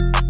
you